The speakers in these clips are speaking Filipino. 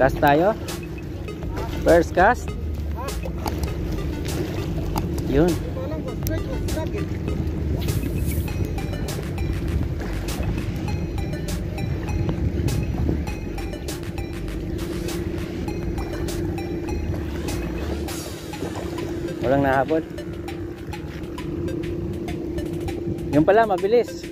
Cast tayo. First cast. Yun. Walang nahabol. Yung pala, mabilis.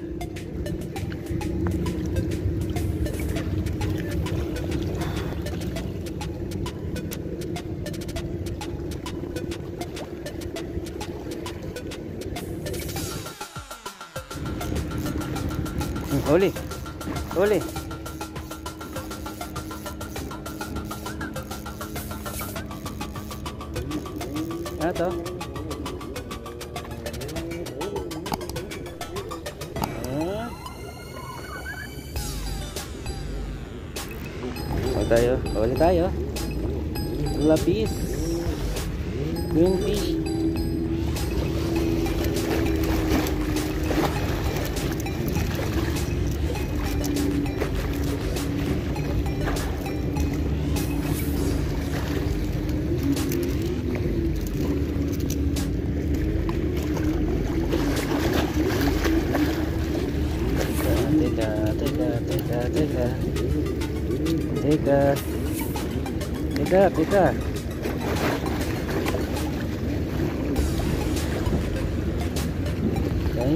Huli. Huli. Ano to? Huli tayo. Huli tayo. Lapis. Green fish. Teka, teka, teka, teka. Teka. Teka, teka. Okay.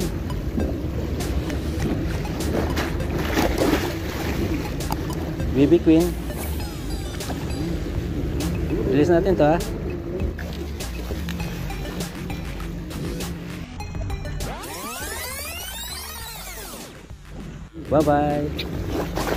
Baby Queen. Bilis natin to ha. 拜拜。